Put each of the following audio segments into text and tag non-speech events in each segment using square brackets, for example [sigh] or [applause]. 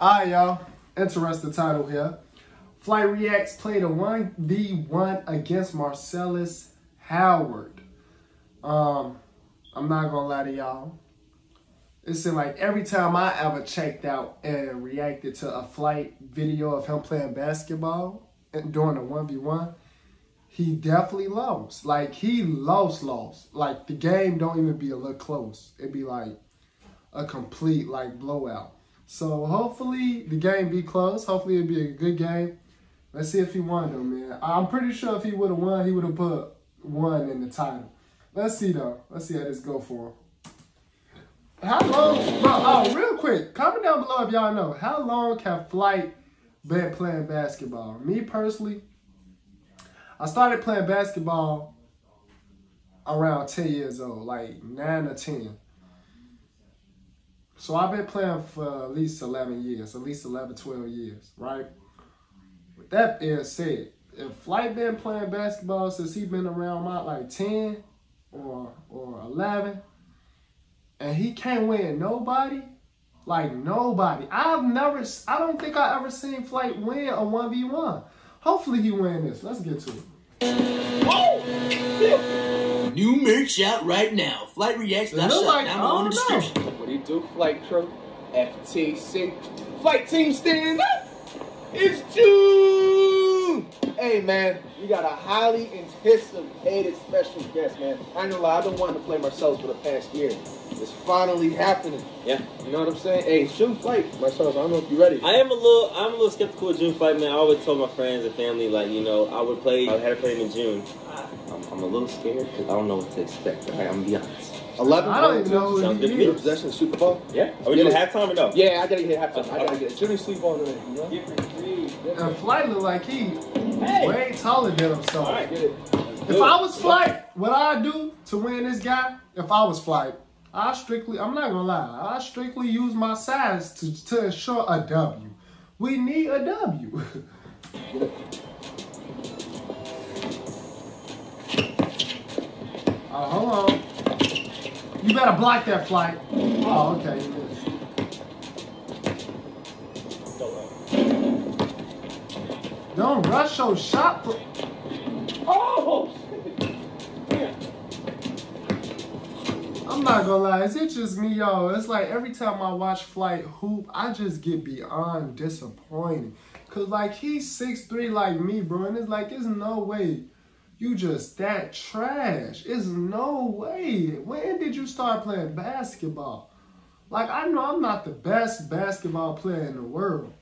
All right, y'all. Interesting title here. Flight Reacts played a 1v1 against Marcellus Howard. Um, I'm not gonna lie to y'all. It seemed like every time I ever checked out and reacted to a flight video of him playing basketball and doing a 1v1, he definitely lost. Like he lost, lost. Like the game don't even be a little close. It'd be like a complete like blowout. So hopefully the game be close. Hopefully it'd be a good game. Let's see if he won though, man. I'm pretty sure if he would have won, he would have put one in the title. Let's see though. Let's see how this go for him. How long, bro? Oh, real quick, comment down below if y'all know. How long have Flight been playing basketball? Me personally, I started playing basketball around 10 years old, like 9 or 10. So I've been playing for at least 11 years, at least 11, 12 years, right? With that being said, if Flight been playing basketball since he been around my like 10 or or 11, and he can't win nobody, like nobody. I've never, I don't think I ever seen Flight win a 1v1. Hopefully he win this. Let's get to it. Whoa! New merch out right now. Flight Reacts. Like, below in the description. What do Flight Crew? FTC. Flight Team stand up! It's June! Hey man, we got a highly anticipated special guest, man. I know lie, I've been wanting to play Marcellus for the past year. It's finally happening. Yeah. You know what I'm saying? Hey, it's June flight, Marcellus. I don't know if you're ready. I am a little I'm a little skeptical of June flight, man. I always told my friends and family, like, you know, I would play I had to play him in June. I'm, I'm a little scared because I don't know what to expect. Right? I'm gonna be honest. 11 I don't know who Sounds he good to me. Possession of Super Bowl? Yeah. Are we Get doing it. halftime or no? Yeah, I gotta get halftime. I gotta get it. Jimmy sleep on today, you know? And Flight look like he Hey. way taller than himself. All right. Get it. If I was Flight, what I do to win this guy, if I was Flight, I strictly, I'm not gonna lie, I strictly use my size to, to ensure a W. We need a W. Oh, [laughs] hold on. You better block that flight. Oh, okay. Don't rush your shot. For, Oh! I'm not gonna lie, is it just me, y'all? It's like every time I watch Flight Hoop, I just get beyond disappointed. Cause like he's 6'3 like me, bro, and it's like there's no way you just that trash. It's no way. When did you start playing basketball? Like I know I'm not the best basketball player in the world,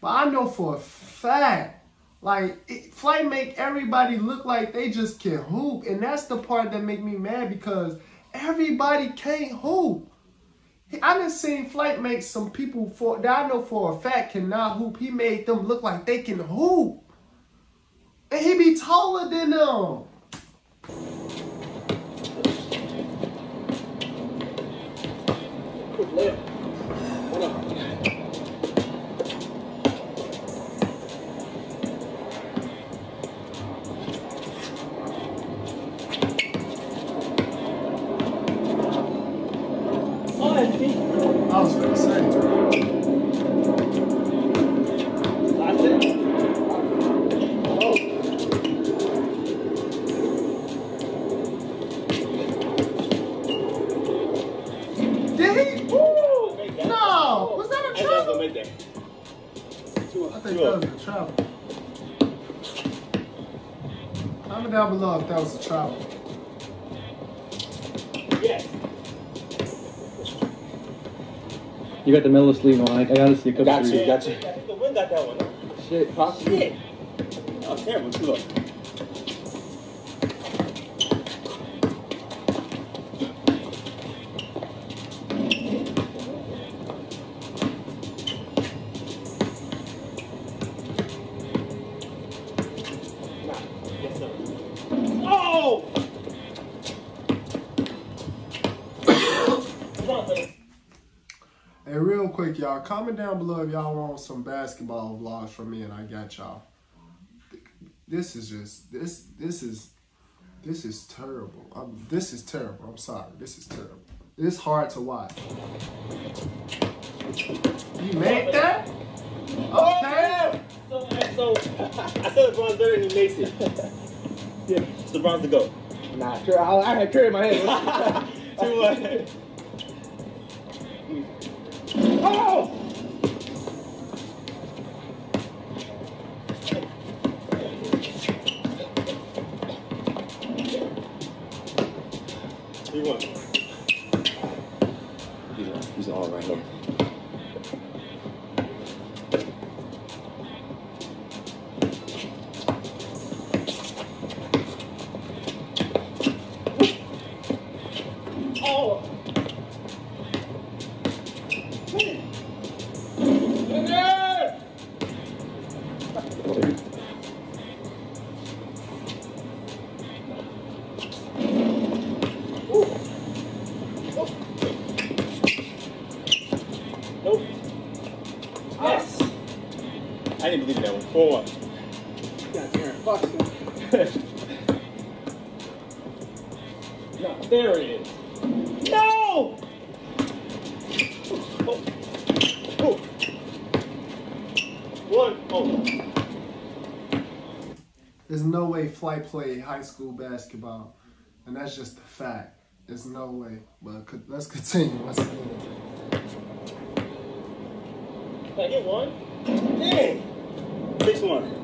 but I know for a fact, like it, Flight make everybody look like they just can hoop, and that's the part that make me mad because everybody can't hoop. I done seen Flight make some people for that I know for a fact cannot hoop. He made them look like they can hoop. And he be taller than them. Down below if that was a travel. Yes. You got the middle sleeve on. I, I gotta see a couple Got you, threes. got you. I the wind got that one. Shit, possibly. Shit. That was terrible. Too Hey, real quick, y'all, comment down below if y'all want some basketball vlogs from me, and I got y'all. This is just this this is this is terrible. Um, this is terrible. I'm sorry. This is terrible. It's hard to watch. You made that? Okay. So, so I said LeBron's better and he makes it. Yeah, it's LeBron's the GOAT. Nah, Curry, I, I had Curry in my head. [laughs] Too one. Oh! Three Nope. Yes. I didn't believe in that one. Four one. Got Aaron Fox. No, there it is. No! Oh. Oh. One. Oh. There's no way Fly played high school basketball, and that's just a fact. There's no way. But co- let's continue once again. Did I get one? Dang. Six one.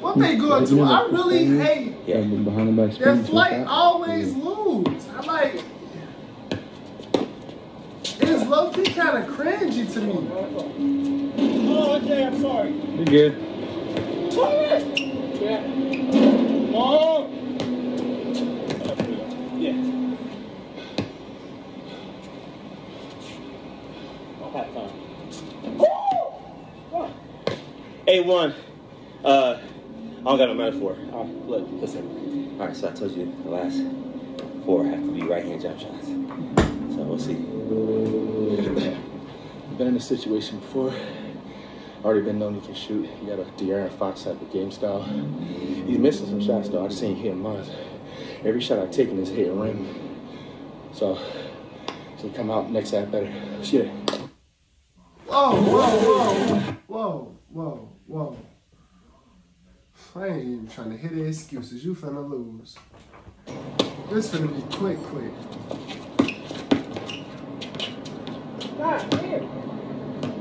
What they going to? I really hate Yeah. Behind the back their screen, flight always lose. I'm like. It's low key kind of cringy to me. Oh, okay, I'm sorry. You're good. Yeah. Oh. Yeah. I'll have time. A1. Uh, I don't got no metaphor. Uh, look, listen. All right, so I told you the last four have to be right hand jump shots. So we'll see. I've been in this situation before. Already been known you can shoot. You got a De'Aaron Fox type of game style. He's missing some shots though. I just seen him mine. Every shot I take in is hit rim. So, so come out next half better. Shit. Whoa, whoa, whoa, whoa, whoa, whoa. I ain't even trying to hit the excuses. You finna lose. This finna be quick, quick. God damn.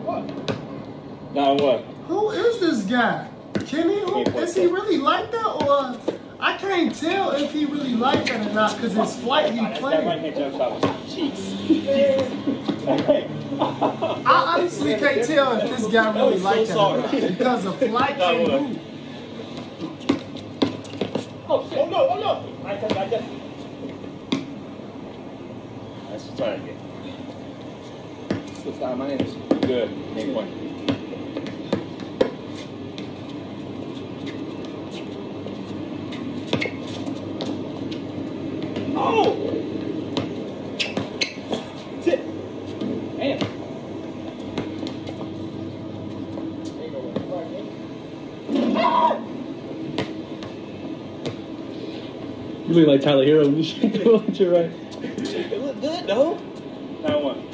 What? Now what? Who is this guy? Kenny? Who, is he really like that, or I can't tell if he really like that or not because his flight he That [laughs] right playing. hand jump shot was cheeks. I honestly can't tell if this guy really was so like that or not sorry. because of flight That and move. Oh, shit. oh no, oh no! I got I got Let's try again. Slipped out of my hands. Good. You look like Tyler Herro when [laughs] you shake the ball at your right. It look good though. Nine one.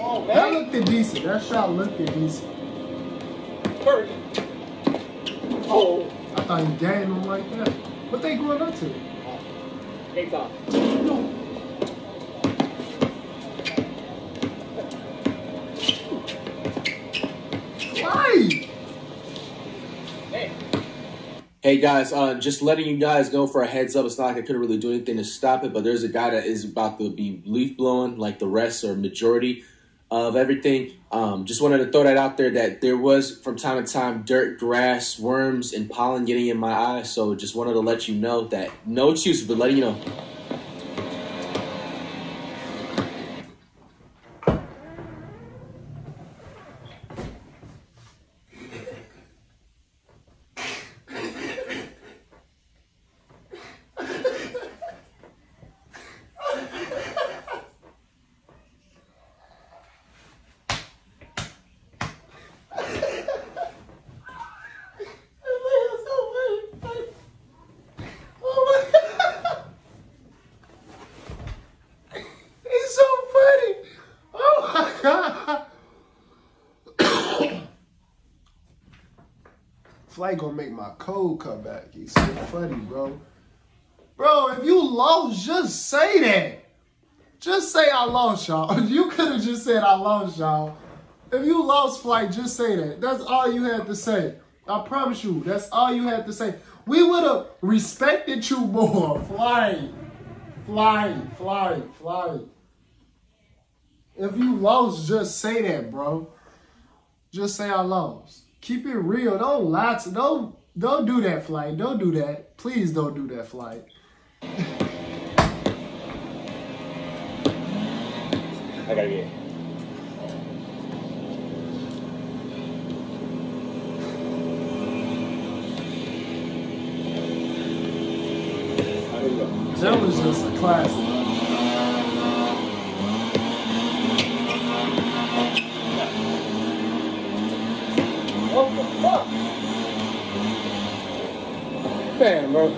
Oh, That looked decent. That shot looked decent. Curry. Oh. I thought he gained him like that. What they going up to? Take off. Right. Hey guys, uh, just letting you guys know for a heads up, it's not like I couldn't really do anything to stop it, but there's a guy that is about to be leaf blowing, like the rest or majority of everything. Um, just wanted to throw that out there that there was from time to time dirt, grass, worms, and pollen getting in my eyes. So just wanted to let you know that no excuses, but letting you know. Flight gonna make my code come back. He's so funny, bro. Bro, if you lost, just say that. Just say I lost, y'all. [laughs] You could have just said I lost, y'all. If you lost flight, just say that. That's all you had to say. I promise you, that's all you had to say. We would have respected you more. [laughs] Flight. Flight. Flight. Flight. If you lost, just say that, bro. Just say I lost. Keep it real. Don't lie to don't don't do that, flight. Don't do that. Please don't do that, flight. I gotta get. Man, bro.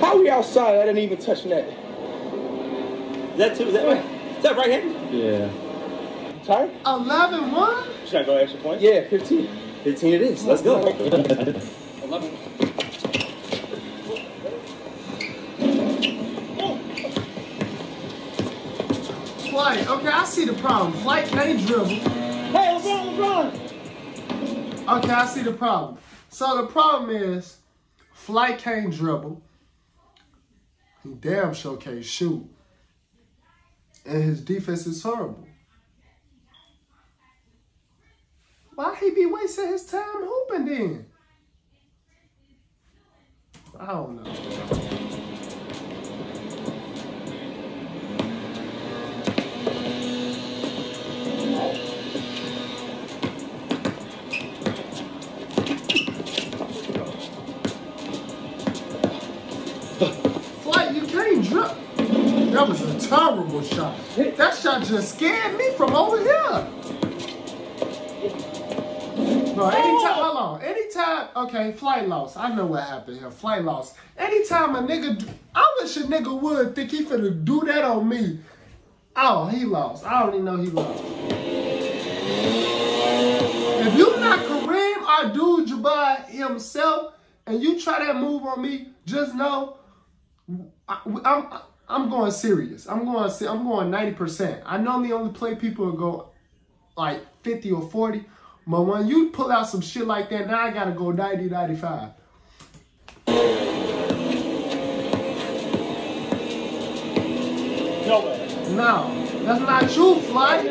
How we outside? I didn't even touch net. Is that two? Is that right? Is that right handed? Yeah. You tired? 11 1? Should I go extra points? Yeah, 15. 15 it is. Let's go. 11. Flight. Okay, I see the problem. Flight can't dribble. Hey, LeBron, LeBron! Okay, I see the problem. So the problem is, Flight can't dribble. He damn sure can't shoot. And his defense is horrible. Why he be wasting his time hooping then? I don't know. That was a terrible shot. That shot just scared me from over here. Bro, anytime, hold on. Anytime, okay, flight loss. I know what happened here. Flight loss. Anytime a nigga, do- I wish a nigga would think he finna do that on me. Oh, he lost. I don't even know he lost. If you not Kareem Abdul-Jabbar himself, and you try that move on me, just know I, I'm I'm going serious. I'm going I'm going ninety percent. I normally only play people who go like fifty or forty, but when you pull out some shit like that, now I gotta go 90, 95. No way. No, that's not you, Fly.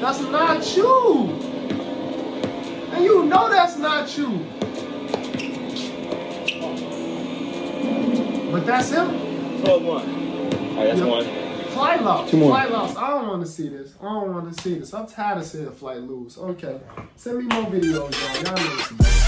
That's not you. And you know that's not you. But that's him. 12 1. All right, that's Yep. one. Flight loss. Two more. Flight loss. I don't want to see this. I don't want to see this. I'm tired of seeing flight lose. Okay. Send me more videos, y'all. Y'all know what to do.